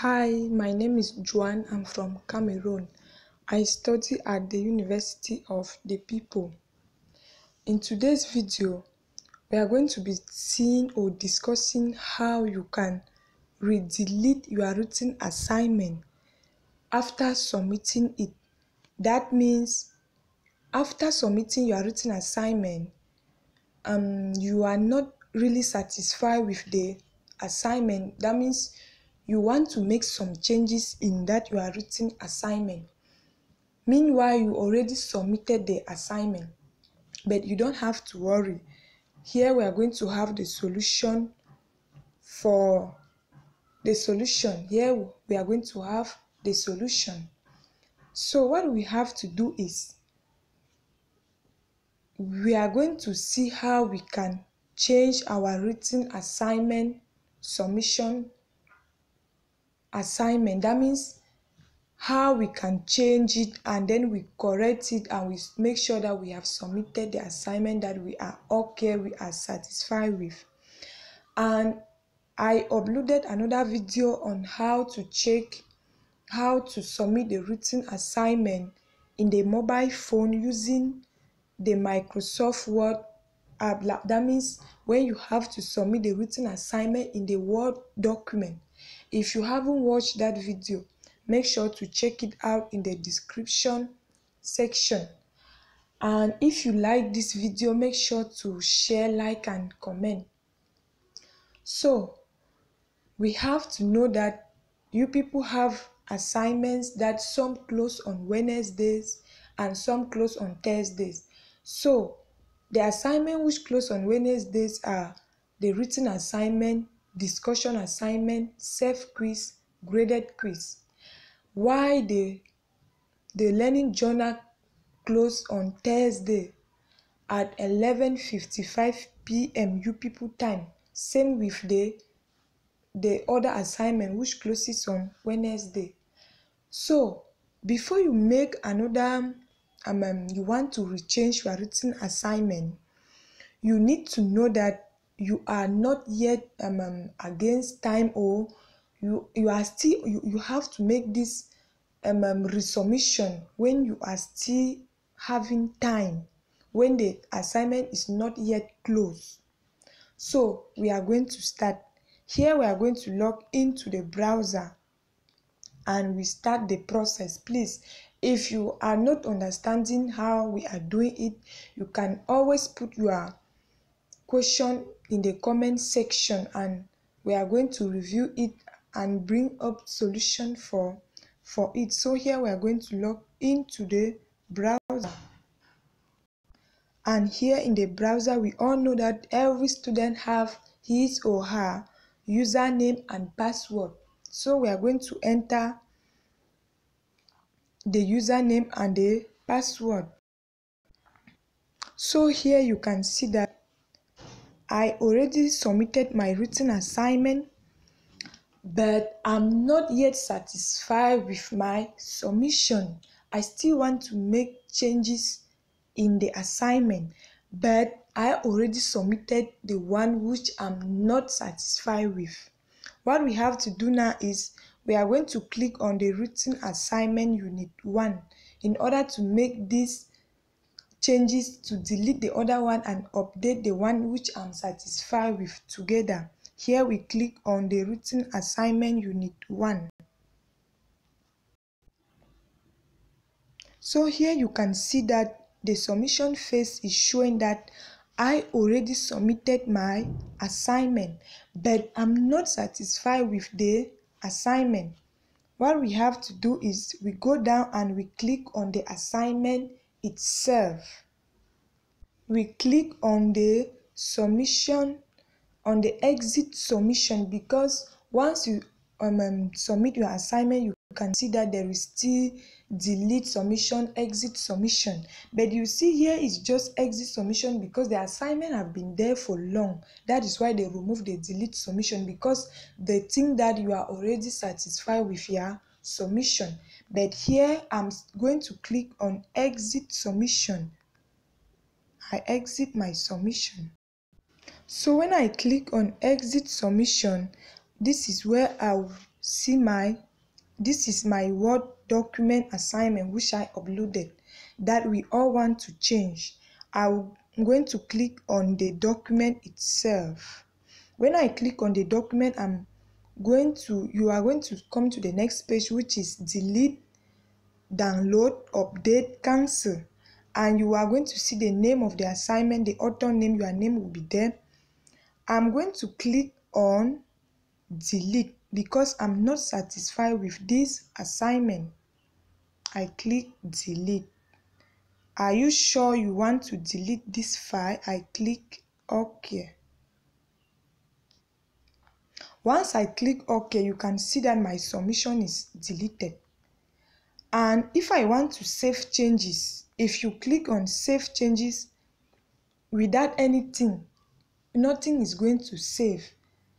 Hi, my name is Joan. I'm from Cameroon. I study at the University of the People. In today's video, we are going to be seeing or discussing how you can redelete your written assignment after submitting it. That means after submitting your written assignment, um, you are not really satisfied with the assignment. That means you want to make some changes in that your written assignment. Meanwhile, you already submitted the assignment, but you don't have to worry. Here we are going to have the solution for the solution. Here we are going to have the solution. So what we have to do is we are going to see how we can change our written assignment submission assignment. That means how we can change it and then we correct it and we make sure that we have submitted the assignment that we are okay we are satisfied with. And i uploaded another video on how to check how to submit the written assignment in the mobile phone using the microsoft word app. That means when you have to submit the written assignment in the word document if you haven't watched that video make sure to check it out in the description section. And if you like this video make sure to share like and comment. So we have to know that UoPeople have assignments that some close on wednesdays and some close on thursdays. So the assignment which close on wednesdays are the written assignment discussion assignment self quiz graded quiz. Why the the learning journal close on thursday at 11:55 pm people time? Same with the the other assignment which closes on wednesday. So before you make another um, um you want to rechange your written assignment you need to know that you are not yet um, um, against time or you you are still you, you have to make this um, um, resubmission when you are still having time when the assignment is not yet closed. So we are going to start. Here we are going to log into the browser and we start the process. Please if you are not understanding how we are doing it you can always put your question in the comment section and we are going to review it and bring up solution for for it. So here we are going to log into the browser. And here in the browser we all know that every student have his or her username and password. So we are going to enter the username and the password. So here you can see that i already submitted my written assignment but i'm not yet satisfied with my submission. I still want to make changes in the assignment but i already submitted the one which i'm not satisfied with. What we have to do now is we are going to click on the written assignment unit 1 in order to make these changes to delete the other one and update the one which i'm satisfied with together here we click on the written assignment unit 1 so here you can see that the submission phase is showing that I already submitted my assignment but I'm not satisfied with the assignment. What we have to do is we go down and we click on the assignment itself. We click on the submission on the exit submission because once you um, um, submit your assignment you can see that there is still delete submission exit submission but you see here is just exit submission because the assignment have been there for long that is why they remove the delete submission because they think that you are already satisfied with your submission. But here i'm going to click on edit submission. I exit my submission. So when i click on edit submission this is where i will see my this is my word document assignment which i uploaded that we all want to change. I'm going to click on the document itself. When i click on the document i'm going to you are going to come to the next page which is delete download update cancel. And you are going to see the name of the assignment the author name your name will be there. I'm going to click on delete because i'm not satisfied with this assignment. I click delete. Are you sure you want to delete this file? I click ok once i click ok you can see that my submission is deleted. And if i want to save changes if you click on save changes without anything nothing is going to save.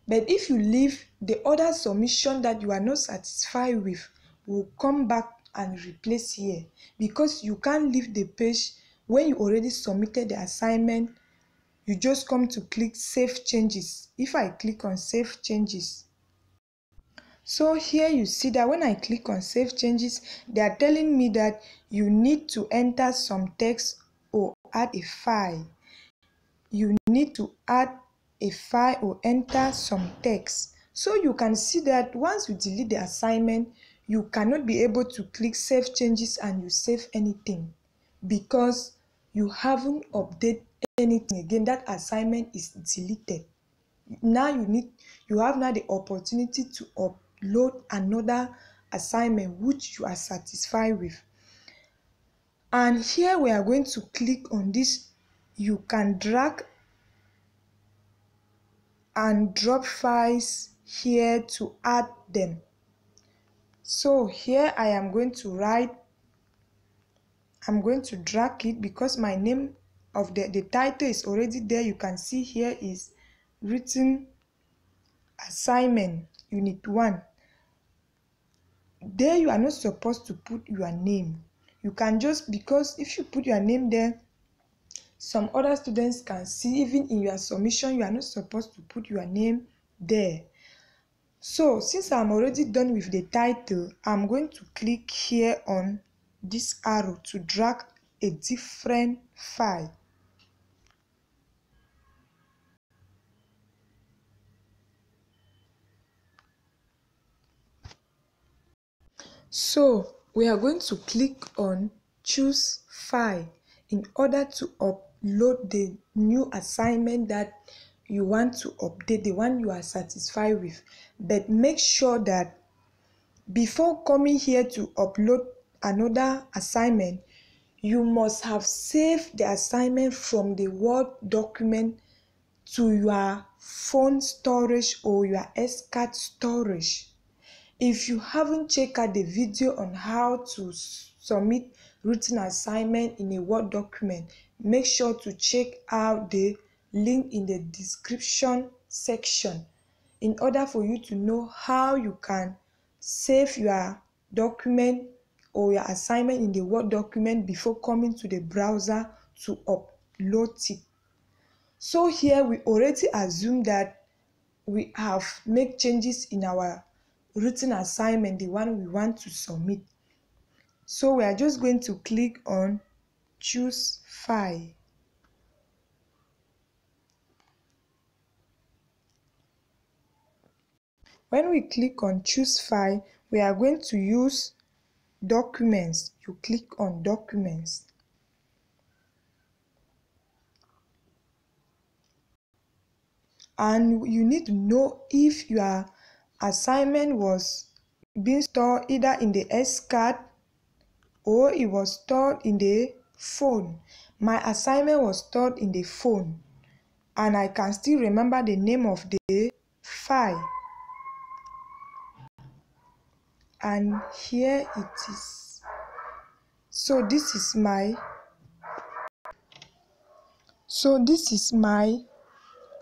But if you leave the other submission that you are not satisfied with will come back and replace here. Because you can't leave the page when you already submitted the assignment you just come to click save changes. If i click on save changes so here you see that when i click on save changes they are telling me that you need to enter some text or add a file. You need to add a file or enter some text. So you can see that once you delete the assignment you cannot be able to click save changes and you save anything because you haven't updated anything again. That assignment is deleted. Now you need you have now the opportunity to upload another assignment which you are satisfied with. And here we are going to click on this. You can drag and drop files here to add them. So here i am going to write i'm going to drag it because my name of the the title is already there. You can see here is written assignment unit 1 there you are not supposed to put your name. You can just because if you put your name there some other students can see even in your submission you are not supposed to put your name there. So since i'm already done with the title i'm going to click here on this arrow to drag a different file. So we are going to click on choose file in order to upload the new assignment that you want to update the one you are satisfied with. But make sure that before coming here to upload another assignment you must have saved the assignment from the word document to your phone storage or your S-card storage. If you haven't checked out the video on how to submit written assignment in a word document make sure to check out the link in the description section in order for you to know how you can save your document or your assignment in the word document before coming to the browser to upload it. So here we already assume that we have made changes in our written assignment the one we want to submit. So we are just going to click on choose file. When we click on choose file we are going to use documents you click on documents and you need to know if your assignment was being stored either in the S card or it was stored in the phone. My assignment was stored in the phone and I can still remember the name of the file. And here it is. So this is my so this is my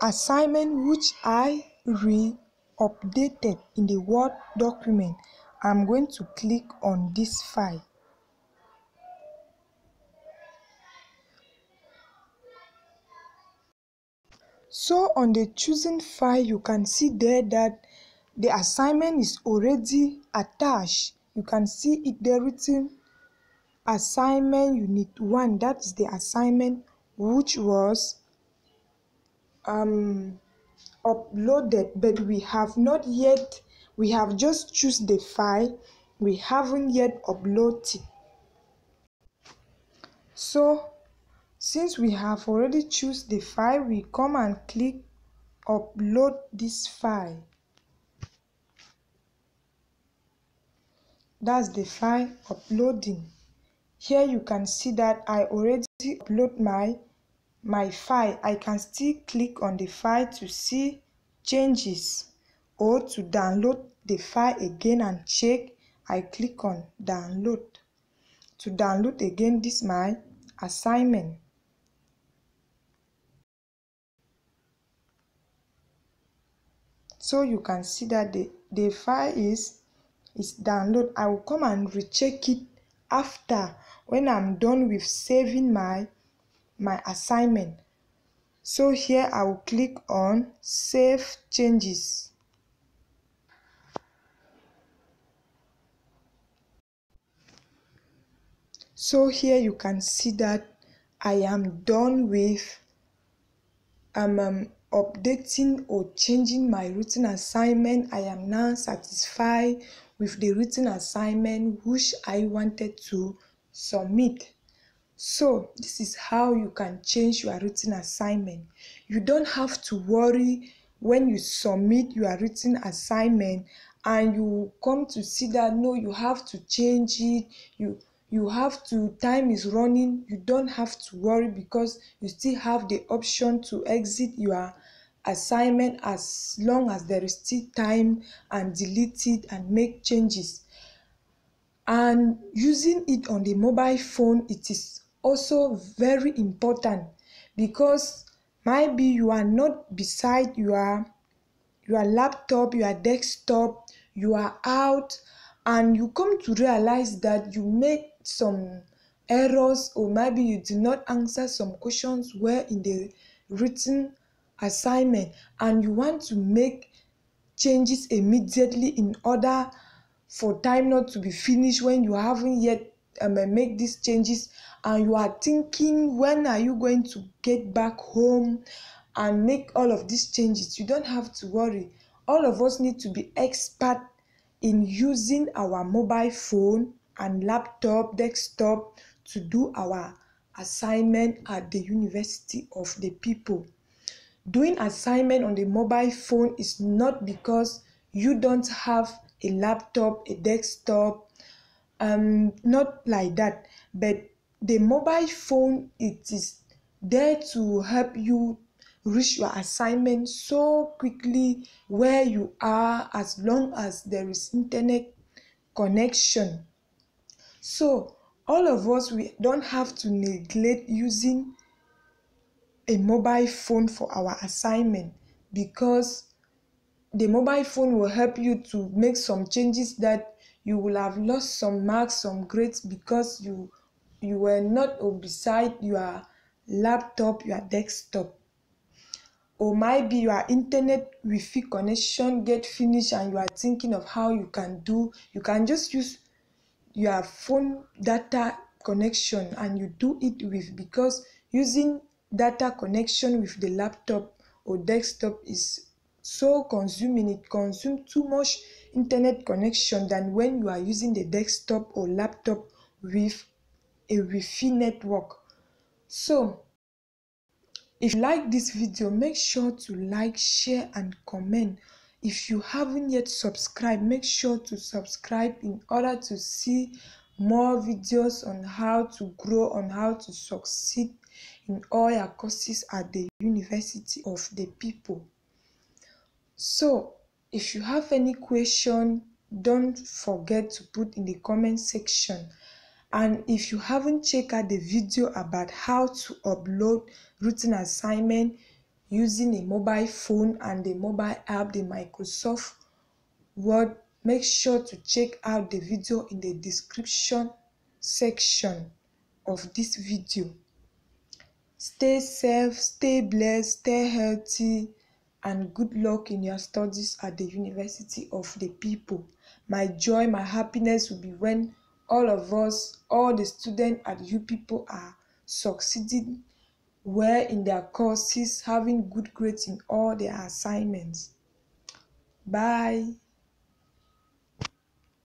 assignment which I re updated in the Word document. I'm going to click on this file. So on the choosing file, you can see there that the assignment is already attached. You can see it there written assignment unit one. That is the assignment which was um uploaded but we have not yet we have just choose the file. We haven't yet uploaded so since we have already choose the file we come and click upload this file that's the file uploading. Here you can see that i already upload my my file. I can still click on the file to see changes or to download the file again and check. I click on download. To download again this my assignment. So you can see that the the file is is download i will come and recheck it after when i'm done with saving my my assignment. So here i will click on save changes. So here you can see that i am done with um, um updating or changing my written assignment. I am now satisfied with the written assignment which i wanted to submit. So this is how you can change your written assignment. You don't have to worry when you submit your written assignment and you come to see that no you have to change it. You you have to time is running. You don't have to worry because you still have the option to exit your assignment as long as there is still time and delete it and make changes. And using it on the mobile phone it is also very important because maybe you are not beside your your laptop your desktop you are out and you come to realize that you make some errors or maybe you did not answer some questions well in the written assignment and you want to make changes immediately in order for time not to be finished when you haven't yet um, make these changes and you are thinking when are you going to get back home and make all of these changes? You don't have to worry. All of us need to be expert in using our mobile phone and laptop desktop to do our assignment at the university of the people doing assignment on the mobile phone is not because you don't have a laptop a desktop um not like that. But the mobile phone it is there to help you reach your assignment so quickly where you are as long as there is internet connection. So all of us we don't have to neglect using a mobile phone for our assignment because the mobile phone will help you to make some changes that you will have lost some marks some grades because you you were not beside your laptop your desktop. Or maybe your internet wi-fi connection get finished and you are thinking of how you can do you can just use your phone data connection and you do it with because using data connection with the laptop or desktop is so consuming it consumes too much internet connection than when you are using the desktop or laptop with a wi-fi network. So if you like this video make sure to like share and comment. If you haven't yet subscribed make sure to subscribe in order to see more videos on how to grow on how to succeed in all your courses at the university of the people. So if you have any question don't forget to put in the comment section. And if you haven't checked out the video about how to upload written assignment using a mobile phone and the mobile app the microsoft word make sure to check out the video in the description section of this video stay safe stay blessed stay healthy and good luck in your studies at the University of the People. My joy, my happiness will be when all of us, all the students at you people are succeeding well in their courses, having good grades in all their assignments. Bye.